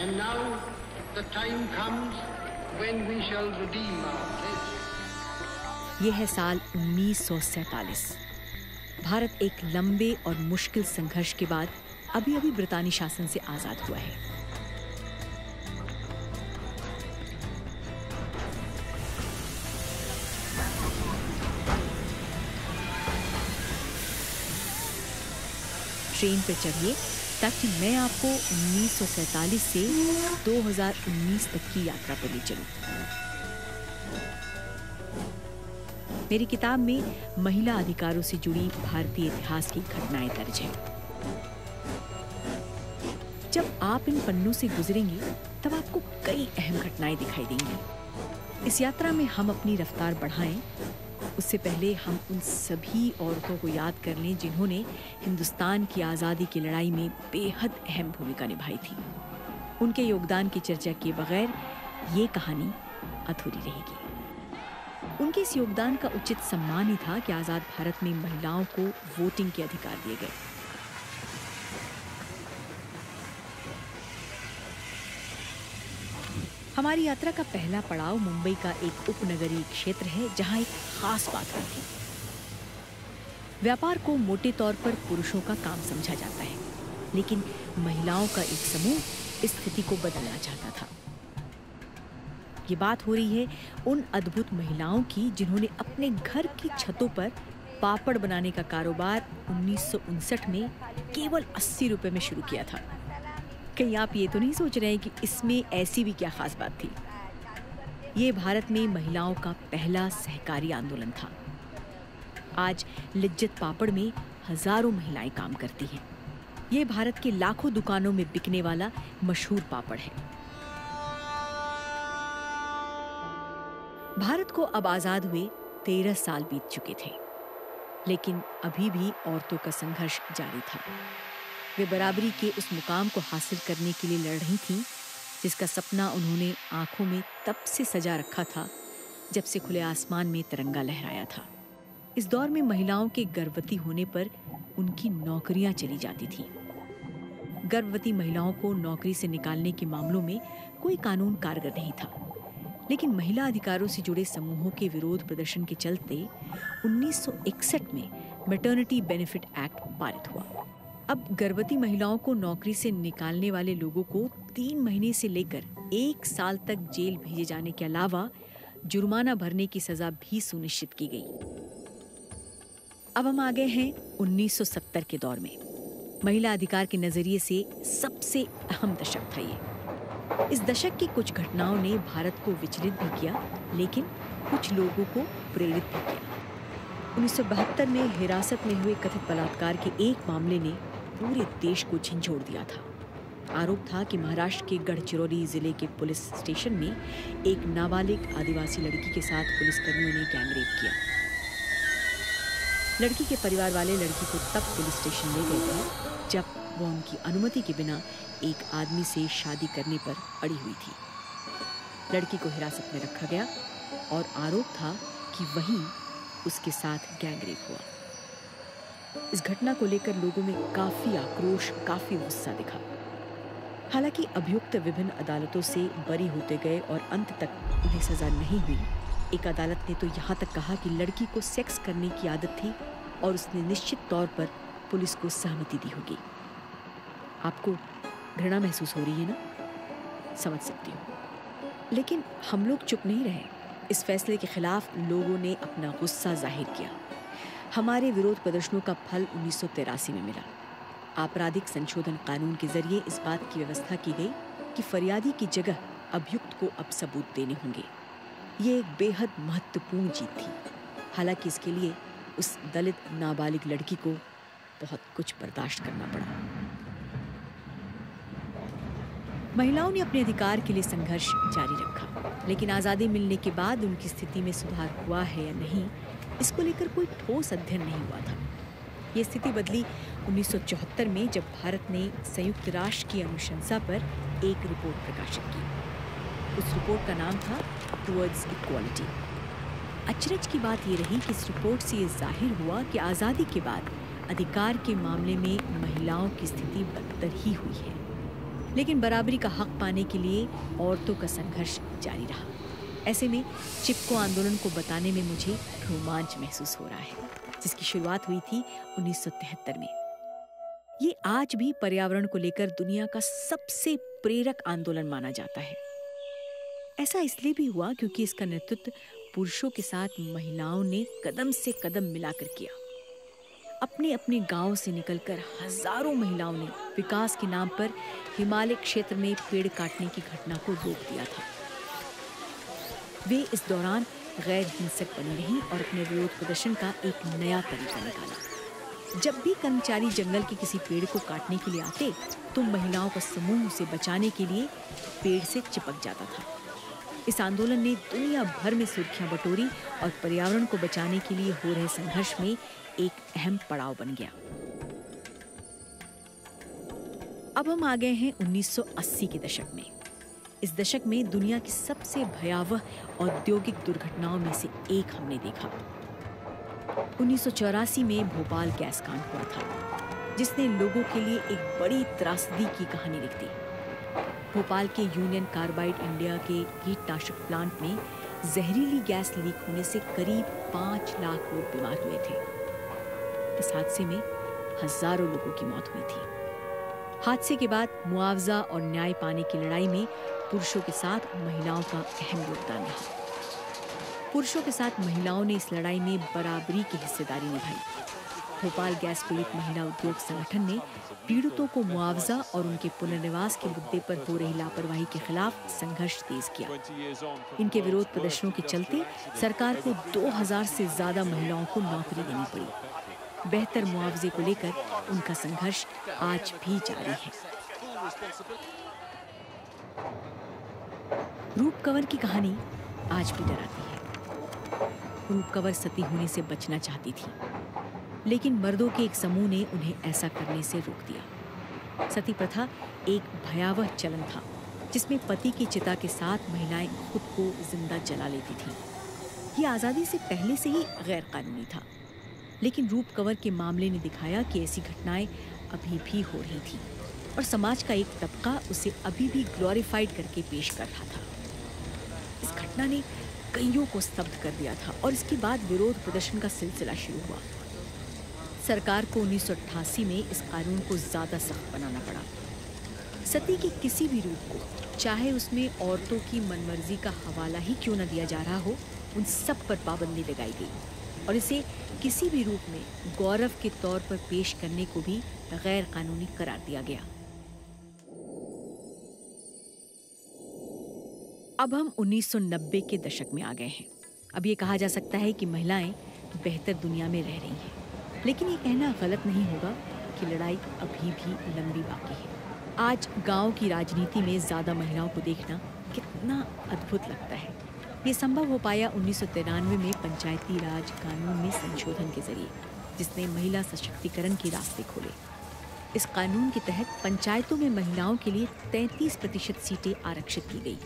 And now the time comes when we shall redeem our pledge. ये है साल 1947 भारत एक लंबे और मुश्किल संघर्ष के बाद अभी अभी ब्रितानी शासन से आज़ाद हुआ है। ट्रेन पर चढ़िए। ताकि मैं आपको 1947 से 2019 तक की यात्रा पर ले चलूँ। मेरी किताब में महिला अधिकारों से जुड़ी भारतीय इतिहास की घटनाएँ दर्ज हैं। जब आप इन पन्नों से गुजरेंगे, तब आपको कई अहम घटनाएँ दिखाई देंगी इस यात्रा में हम अपनी रफ्तार बढ़ाएँ उससे पहले हम उन सभी औरतों को याद कर लें जिन्होंने हिंदुस्तान की आज़ादी की लड़ाई में बेहद अहम भूमिका निभाई थी। उनके योगदान की चर्चा किए बगैर ये कहानी अधूरी रहेगी। उनके इस योगदान का उचित सम्मान ही था कि आज़ाद भारत में महिलाओं को वोटिंग के अधिकार दिए गए। हमारी यात्रा का पहला पड़ाव मुंबई का एक उपनगरीय क्षेत्र है, जहाँ एक खास बात थी व्यापार को मोटे तौर पर पुरुषों का काम समझा जाता है, लेकिन महिलाओं का एक समूह स्थिति को बदलना चाहता था। ये बात हो रही है उन अद्भुत महिलाओं की जिन्होंने अपने घर की छतों पर पापड़ बनाने का कारोबार उन्नीस सौ उनसठ में केवल अस्सी रुपए में शुरू किया था। कहीं आप ये तो नहीं सोच रहे हैं कि इसमें ऐसी भी क्या खास बात थी। ये भारत में महिलाओं का पहला सहकारी आंदोलन था। आज लिज्जत पापड़ में हज़ारों महिलाएँ काम करती हैं। ये भारत के लाखों दुकानों में बिकने वाला मशहूर पापड़ है। भारत को अब आज़ाद हुए तेरह साल बीत चुके थे, लेकिन अभी भी औरतों का संघर्ष जारी था। वे बराबरी के उस मुकाम को हासिल करने के लिए लड़ रही थीं, जिसका सपना उन्होंने आँखों में तब से सजा रखा था, जब से खुले आसमान में तिरंगा लहराया था। इस दौर में महिलाओं के गर्भवती होने पर उनकी नौकरियाँ चली जाती थीं। गर्भवती महिलाओं को नौकरी से निकालने के मामलों में कोई कानून कारगर नहीं था। लेकिन महिला अधिकारों से जुड़े समूहों के विरोध प्रदर्शन के चलते 1961 में मैटर्निटी बेनिफिट एक्ट पारित हुआ। अब गर्भवती महिलाओं को नौकरी से निकालने वाले लोगों को तीन महीने से लेकर एक साल तक जेल भेजे जाने के अलावा जुर्माना भरने की सजा भी सुनिश्चित की गई। अब हम आ गए हैं 1970 के दौर में। महिला अधिकार के नज़रिए से सबसे अहम दशक था ये। इस दशक की कुछ घटनाओं ने भारत को विचलित भी किया, लेकिन कुछ लोगों को प्रेरित भी किया। 1972 में हिरासत में हुए कथित बलात्कार के एक मामले ने पूरे देश को झंझोड़ दिया था। आरोप था कि महाराष्ट्र के गढ़चिरौली ज़िले के पुलिस स्टेशन में एक नाबालिग आदिवासी लड़की के साथ पुलिसकर्मियों ने गैंगरेप किया। लड़की के परिवार वाले लड़की को तब पुलिस स्टेशन ले गए थे, जब वो उनकी अनुमति के बिना एक आदमी से शादी करने पर अड़ी हुई थी। लड़की को हिरासत में रखा गया और आरोप था कि वहीं उसके साथ गैंगरेप हुआ। इस घटना को लेकर लोगों में काफ़ी आक्रोश, काफ़ी गुस्सा दिखा। हालाँकि अभियुक्त विभिन्न अदालतों से बरी होते गए और अंत तक उन्हें सजा नहीं हुई। एक अदालत ने तो यहाँ तक कहा कि लड़की को सेक्स करने की आदत थी और उसने निश्चित तौर पर पुलिस को सहमति दी होगी। आपको घृणा महसूस हो रही है ना? समझ सकती हूँ। लेकिन हम लोग चुप नहीं रहे। इस फैसले के खिलाफ लोगों ने अपना गुस्सा ज़ाहिर किया। हमारे विरोध प्रदर्शनों का फल उन्नीस में मिला। आपराधिक संशोधन कानून के ज़रिए इस बात की व्यवस्था की गई कि फरियादी की जगह अभियुक्त को अब सबूत देने होंगे। ये एक बेहद महत्वपूर्ण जीत थी। हालाँकि इसके लिए उस दलित नाबालिग लड़की को बहुत कुछ बर्दाश्त करना पड़ा। महिलाओं ने अपने अधिकार के लिए संघर्ष जारी रखा, लेकिन आज़ादी मिलने के बाद उनकी स्थिति में सुधार हुआ है या नहीं इसको लेकर कोई ठोस अध्ययन नहीं हुआ था। ये स्थिति बदली 1974 में जब भारत ने संयुक्त राष्ट्र की अनुशंसा पर एक रिपोर्ट प्रकाशित की। उस रिपोर्ट का नाम था टुवर्ड्स इक्वालिटी अचरज की बात यह रही कि इस रिपोर्ट से ये ज़ाहिर हुआ कि आज़ादी के बाद अधिकार के मामले में महिलाओं की स्थिति बदतर ही हुई है। लेकिन बराबरी का हक पाने के लिए औरतों का संघर्ष जारी रहा। ऐसे में चिपको आंदोलन को बताने में मुझे रोमांच महसूस हो रहा है, जिसकी शुरुआत हुई थी 1973 में। ये आज भी पर्यावरण को लेकर दुनिया का सबसे प्रेरक आंदोलन माना जाता है। ऐसा इसलिए भी हुआ क्योंकि इसका नेतृत्व पुरुषों के साथ महिलाओं ने कदम से कदम मिलाकर किया। अपने अपने गाँव से निकलकर हज़ारों महिलाओं ने विकास के नाम पर हिमालय क्षेत्र में पेड़ काटने की घटना को रोक दिया था। वे इस दौरान गैर हिंसक बनी रही और अपने विरोध प्रदर्शन का एक नया तरीका निकाला। जब भी कर्मचारी जंगल के किसी पेड़ को काटने के लिए आते तो महिलाओं का समूह उसे बचाने के लिए पेड़ से चिपक जाता था। इस आंदोलन ने दुनिया भर में सुर्खियाँ बटोरी और पर्यावरण को बचाने के लिए हो रहे संघर्ष में एक अहम पड़ाव बन गया। अब हम आ गए हैं 1980 के दशक में। इस दशक में दुनिया की सबसे भयावह औद्योगिक दुर्घटनाओं में से एक हमने देखा। उन्नीस में भोपाल गैस कांड हुआ था, जिसने लोगों के लिए एक बड़ी त्रासदी की कहानी लिख दी। भोपाल के यूनियन कार्बाइड इंडिया के कीटनाशक प्लांट में जहरीली गैस लीक होने से करीब पाँच लाख लोग बीमार हुए थे। इस हादसे में हज़ारों लोगों की मौत हुई थी। हादसे के बाद मुआवजा और न्याय पाने की लड़ाई में पुरुषों के साथ महिलाओं का अहम योगदान रहा। पुरुषों के साथ महिलाओं ने इस लड़ाई में बराबरी की हिस्सेदारी निभाई। भोपाल गैस पीड़ित महिला उद्योग संगठन ने पीड़ितों को मुआवजा और उनके पुनर्निवास के मुद्दे पर हो रही लापरवाही के खिलाफ संघर्ष तेज किया। इनके विरोध प्रदर्शनों के चलते सरकार को 2000 से ज़्यादा महिलाओं को नौकरी देनी पड़ी। बेहतर मुआवजे को लेकर उनका संघर्ष आज भी जारी है। रूप कंवर की कहानी आज भी डराती है। रूप कंवर सती होने से बचना चाहती थी, लेकिन मर्दों के एक समूह ने उन्हें ऐसा करने से रोक दिया। सती प्रथा एक भयावह चलन था, जिसमें पति की चिता के साथ महिलाएँ खुद को ज़िंदा जला लेती थीं। ये आज़ादी से पहले से ही गैर कानूनी था। लेकिन रूप कवर के मामले ने दिखाया कि ऐसी घटनाएँ अभी भी हो रही थी और समाज का एक तबका उसे अभी भी ग्लोरीफाइड करके पेश कर रहा था। इस घटना ने कईयों को स्तब्ध कर दिया था और इसके बाद विरोध प्रदर्शन का सिलसिला शुरू हुआ। सरकार को उन्नीस सौ अट्ठासी में इस कानून को ज़्यादा सख्त बनाना पड़ा। सती के किसी भी रूप को, चाहे उसमें औरतों की मनमर्जी का हवाला ही क्यों न दिया जा रहा हो, उन सब पर पाबंदी लगाई गई। और इसे किसी भी रूप में गौरव के तौर पर पेश करने को भी गैर कानूनी करार दिया गया। अब हम 1990 के दशक में आ गए हैं। अब ये कहा जा सकता है कि महिलाएँ बेहतर दुनिया में रह रही हैं। लेकिन ये कहना गलत नहीं होगा कि लड़ाई अभी भी लंबी बाकी है। आज गाँव की राजनीति में ज़्यादा महिलाओं को देखना कितना अद्भुत लगता है। ये संभव हो पाया उन्नीस सौ तिरानवे में पंचायती राज कानून में संशोधन के ज़रिए, जिसने महिला सशक्तिकरण के रास्ते खोले। इस कानून के तहत पंचायतों में महिलाओं के लिए 33 प्रतिशत सीटें आरक्षित की गई।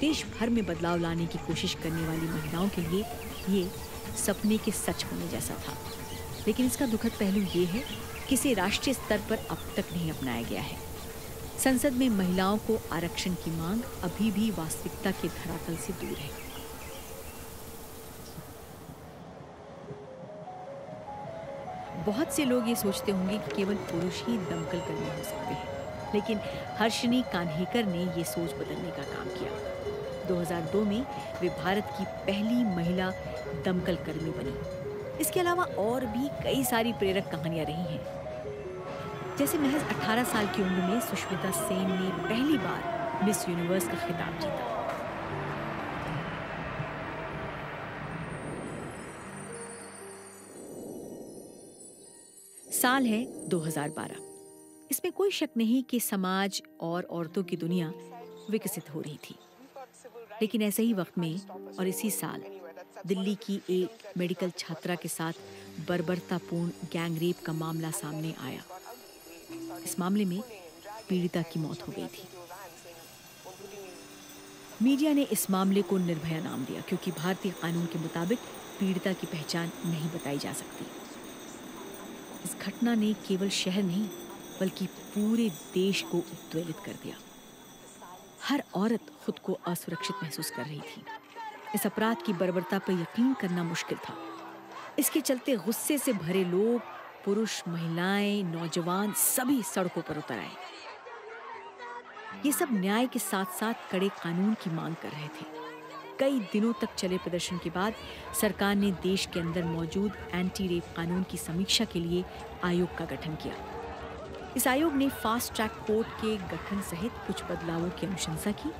देश भर में बदलाव लाने की कोशिश करने वाली महिलाओं के लिए ये सपने के सच होने जैसा था। लेकिन इसका दुखद पहलू ये है कि इसे राष्ट्रीय स्तर पर अब तक नहीं अपनाया गया है। संसद में महिलाओं को आरक्षण की मांग अभी भी वास्तविकता के धरातल से दूर है। बहुत से लोग ये सोचते होंगे कि केवल पुरुष ही दमकल कर्मी हो सकते हैं, लेकिन हर्षनी कान्हेकर ने ये सोच बदलने का काम किया। 2002 में वे भारत की पहली महिला दमकल कर्मी बनी। इसके अलावा और भी कई सारी प्रेरक कहानियाँ रही हैं। जैसे महज 18 साल की उम्र में सुष्मिता सेन ने पहली बार मिस यूनिवर्स का खिताब जीता। साल है 2012 इसमें कोई शक नहीं कि समाज और औरतों की दुनिया विकसित हो रही थी। लेकिन ऐसे ही वक्त में और इसी साल दिल्ली की एक मेडिकल छात्रा के साथ बर्बरतापूर्ण गैंग रेप का मामला सामने आया। इस मामले में पीड़िता की मौत हो गई थी। मीडिया ने इस मामले को निर्भया नाम दिया, क्योंकि भारतीय कानून के मुताबिक पीड़िता की पहचान नहीं बताई जा सकती। इस घटना ने केवल शहर नहीं, बल्कि पूरे देश को उद्वेलित कर दिया। हर औरत खुद को असुरक्षित महसूस कर रही थी। इस अपराध की बर्बरता पर यकीन करना मुश्किल था। इसके चलते गुस्से से भरे लोग पुरुष, महिलाएँ, नौजवान सभी सड़कों पर उतर आए। ये सब न्याय के साथ साथ कड़े कानून की मांग कर रहे थे। कई दिनों तक चले प्रदर्शन के बाद सरकार ने देश के अंदर मौजूद एंटी रेप कानून की समीक्षा के लिए आयोग का गठन किया। इस आयोग ने फास्ट ट्रैक कोर्ट के गठन सहित कुछ बदलावों की अनुशंसा की,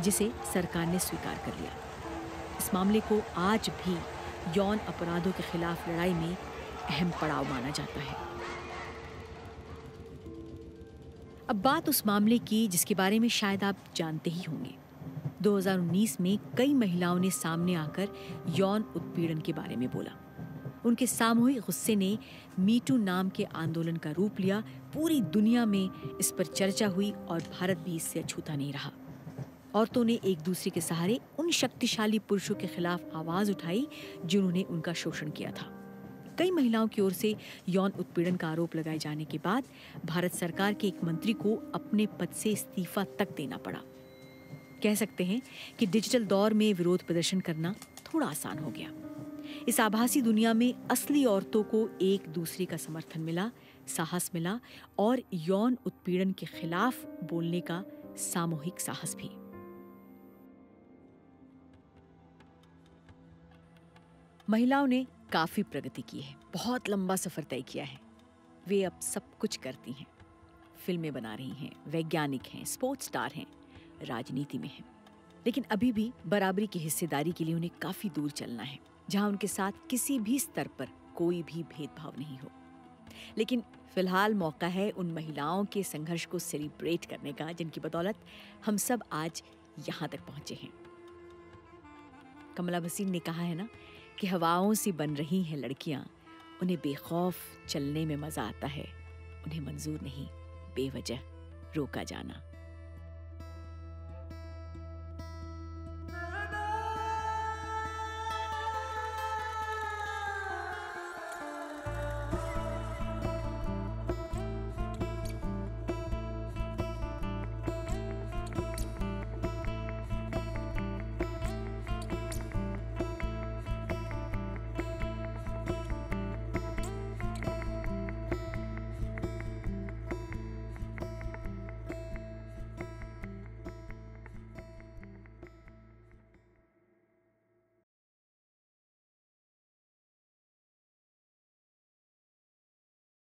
जिसे सरकार ने स्वीकार कर लिया। इस मामले को आज भी यौन अपराधों के खिलाफ लड़ाई में अहम पड़ाव माना जाता है। अब बात उस मामले की जिसके बारे में शायद आप जानते ही होंगे। 2019 में कई महिलाओं ने सामने आकर यौन उत्पीड़न के बारे में बोला। उनके सामूहिक गुस्से ने मीटू नाम के आंदोलन का रूप लिया। पूरी दुनिया में इस पर चर्चा हुई और भारत भी इससे अछूता नहीं रहा। औरतों ने एक दूसरे के सहारे उन शक्तिशाली पुरुषों के खिलाफ आवाज़ उठाई जिन्होंने उनका शोषण किया था। कई महिलाओं की ओर से यौन उत्पीड़न का आरोप लगाए जाने के बाद भारत सरकार के एक मंत्री को अपने पद से इस्तीफा तक देना पड़ा। कह सकते हैं कि डिजिटल दौर में विरोध प्रदर्शन करना थोड़ा आसान हो गया। इस आभासी दुनिया में असली औरतों को एक दूसरे का समर्थन मिला, साहस मिला और यौन उत्पीड़न के खिलाफ बोलने का सामूहिक साहस भी। महिलाओं ने काफ़ी प्रगति की है। बहुत लंबा सफ़र तय किया है। वे अब सब कुछ करती हैं। फ़िल्में बना रही हैं, वैज्ञानिक हैं स्पोर्ट्स स्टार हैं, राजनीति में हैं। लेकिन अभी भी बराबरी की हिस्सेदारी के लिए उन्हें काफ़ी दूर चलना है, जहाँ उनके साथ किसी भी स्तर पर कोई भी भेदभाव नहीं हो। लेकिन फ़िलहाल मौका है उन महिलाओं के संघर्ष को सेलिब्रेट करने का, जिनकी बदौलत हम सब आज यहाँ तक पहुँचे हैं। कमला भसीन ने कहा है ना कि हवाओं से बन रही हैं लड़कियाँ, उन्हें बेखौफ चलने में मज़ा आता है, उन्हें मंजूर नहीं, बेवजह रोका जाना।